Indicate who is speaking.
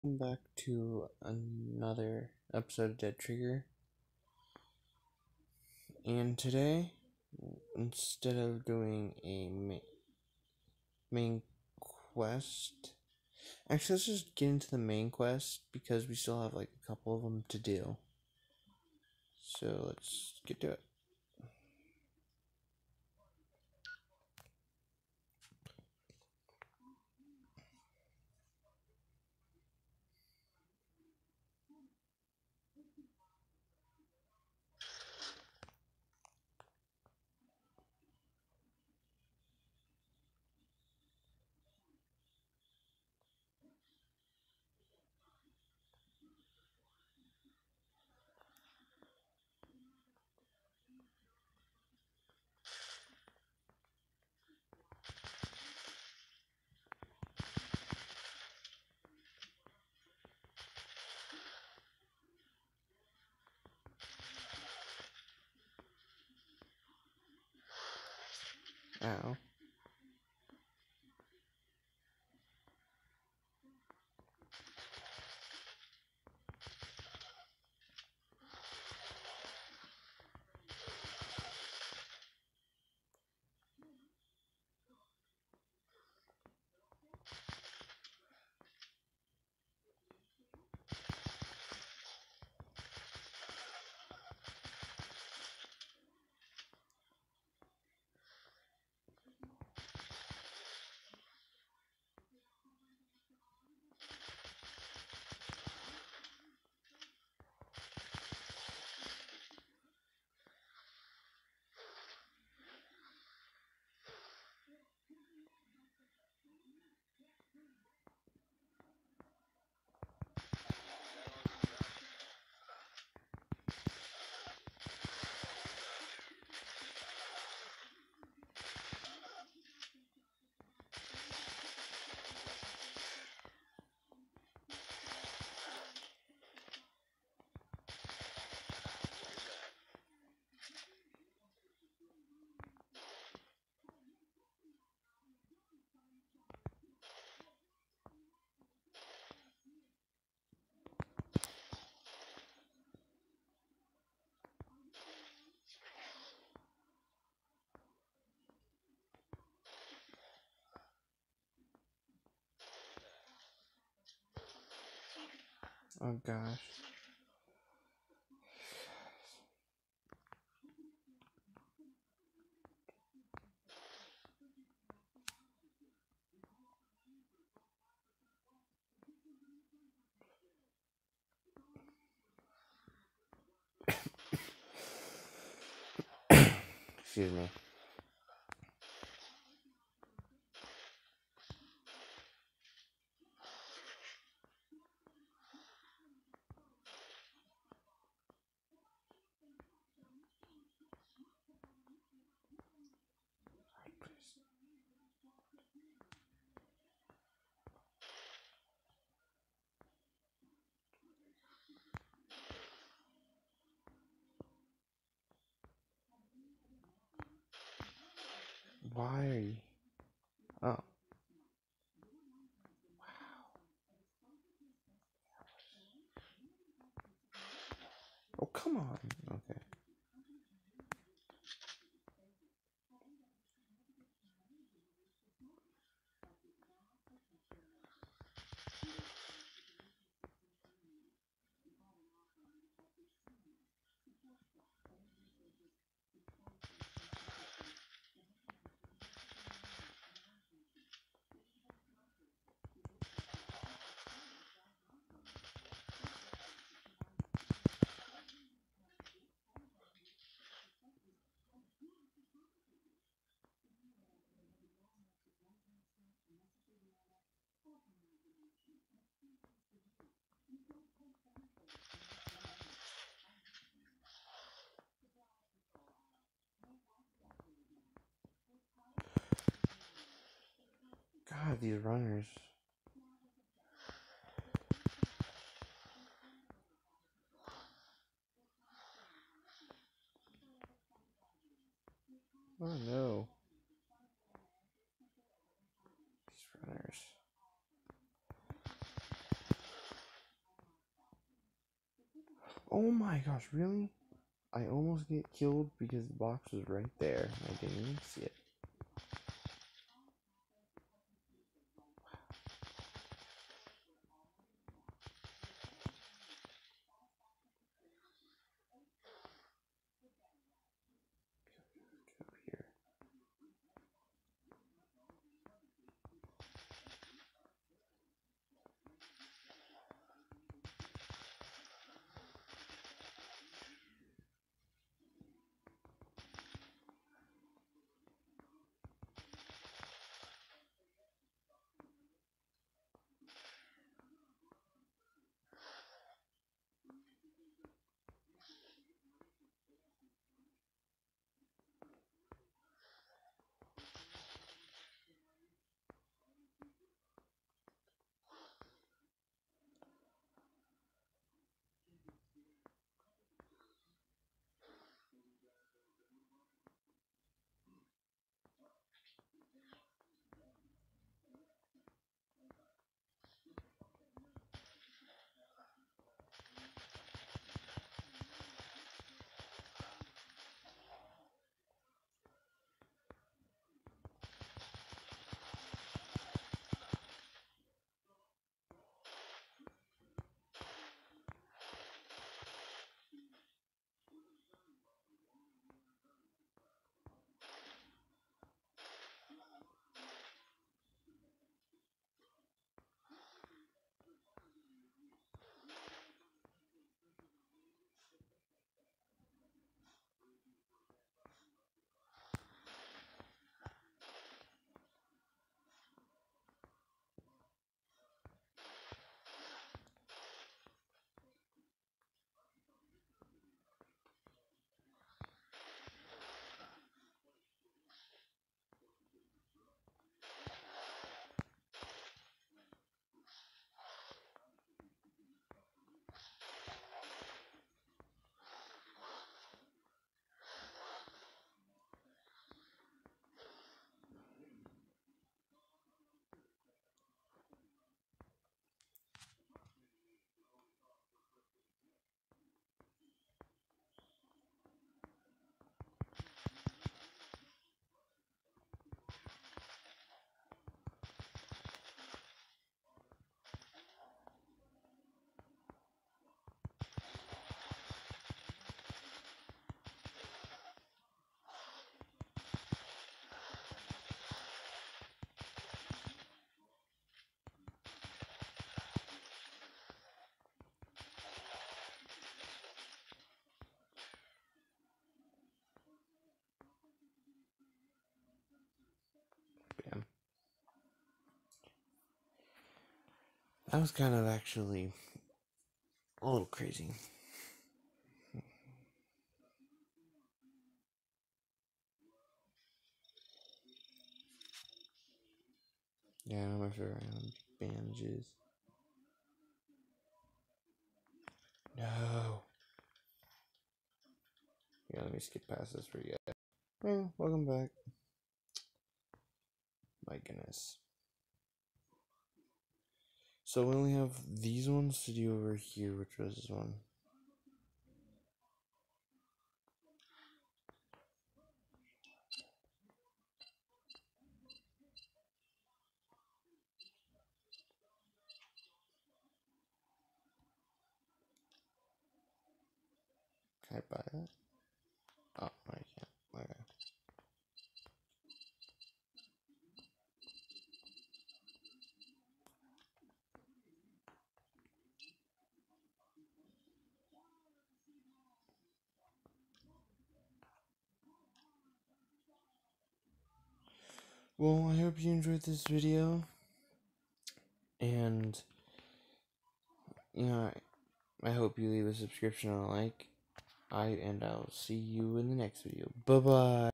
Speaker 1: Welcome back to another episode of Dead Trigger. And today, instead of doing a main, main quest, actually, let's just get into the main quest because we still have like a couple of them to do. So let's get to it. Ow. Oh gosh. Excuse me. Why? Oh. Wow. Oh, come on. Okay. with these runners? Oh no. These runners. Oh my gosh, really? I almost get killed because the box was right there. I didn't even see it. That was kind of actually a little crazy. Yeah, I'm my favorite round bandages. No. Yeah, let me skip past this for you. Well, welcome back. My goodness. So we only have these ones to do over here, which was this one. Can I buy that? Oh, I can't. Okay. Well, I hope you enjoyed this video. And, you know, I, I hope you leave a subscription and a like. I and I'll see you in the next video. Bye bye.